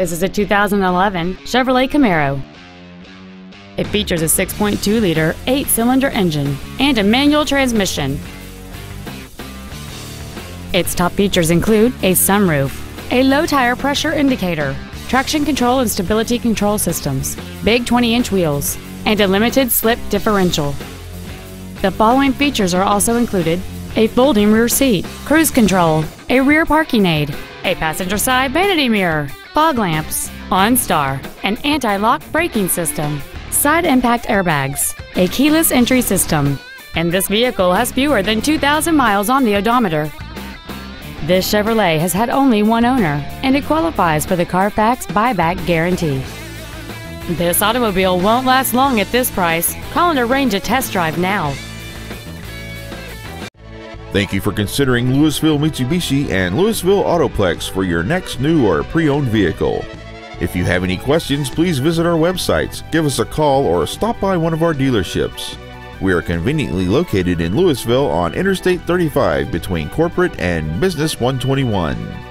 This is a 2011 Chevrolet Camaro. It features a 6.2-liter, eight-cylinder engine and a manual transmission. Its top features include a sunroof, a low tire pressure indicator, traction control and stability control systems, big 20-inch wheels, and a limited slip differential. The following features are also included a folding rear seat, cruise control, a rear parking aid, a passenger side vanity mirror, fog lamps, OnStar, an anti-lock braking system, side impact airbags, a keyless entry system, and this vehicle has fewer than 2,000 miles on the odometer. This Chevrolet has had only one owner, and it qualifies for the Carfax buyback guarantee. This automobile won't last long at this price. Call and arrange a test drive now. Thank you for considering Lewisville Mitsubishi and Lewisville Autoplex for your next new or pre owned vehicle. If you have any questions, please visit our websites, give us a call, or stop by one of our dealerships. We are conveniently located in Lewisville on Interstate 35 between Corporate and Business 121.